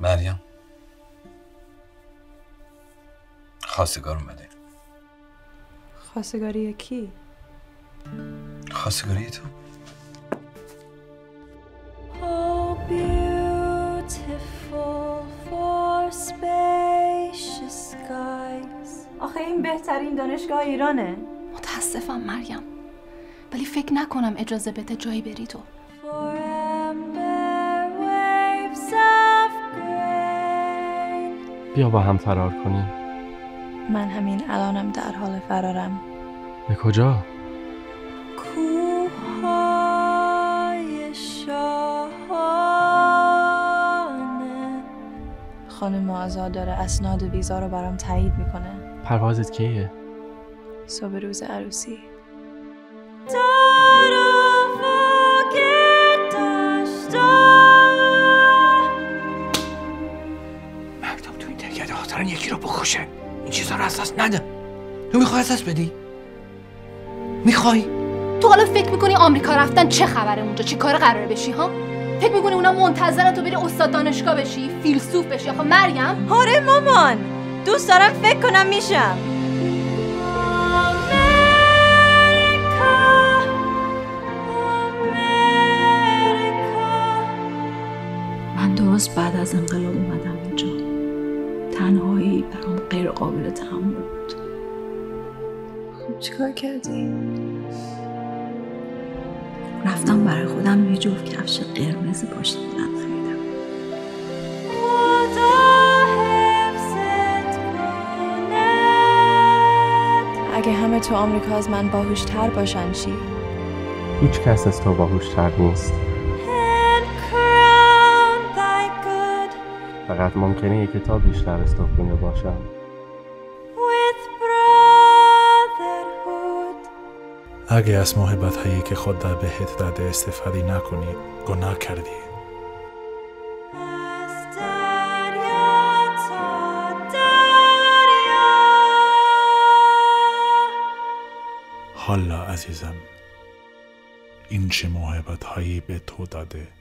مریم. خواستگار اومده. خواستگاری کی؟ خواستگاری تو. آخه این بهترین دانشگاه ایرانه. متاسفم مریم. ولی فکر نکنم اجازه بده جایی بری تو. بیا با هم فرار کنیم. من همین الانم در حال فرارم. به کجا؟ شاهانه. خانم آزاد داره اسناد ویزا رو برام تایید می‌کنه. پروازت کیه؟ صبح روز عروسی. دارن یکی رو بکشه این چیزا رو اساس نده تو می‌خوای اساس بدی می‌خوای تو حالا فکر می‌کنی آمریکا رفتن چه خبره اونجا؟ چی کار قرار بشی ها؟ فکر می‌کنی اونا منتظرن تو بری استاد دانشگاه بشی فیلسوف بشی؟ آخه مریم؟ آره مامان. دوست دارم فکر کنم میشم. من درست بعد از انقلاب اومدم اینجا. تنهایی برام غیر قابل تحمل بود خب چیکار کردی؟ رفتم برای خودم یه جفت کفش قرمز بلند خریدم اگه همه تو آمریکا از من باهوشتر باشن چی؟ هیچ کس از تو باهوشتر نیست فقط ممکنه یک کتاب بیشتر خونده باشم. اگه از محبت هایی که خدا بهت داده استفاده نکنی گناه کردی. حالا عزیزم این چه محبت هایی به تو داده؟